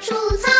出草。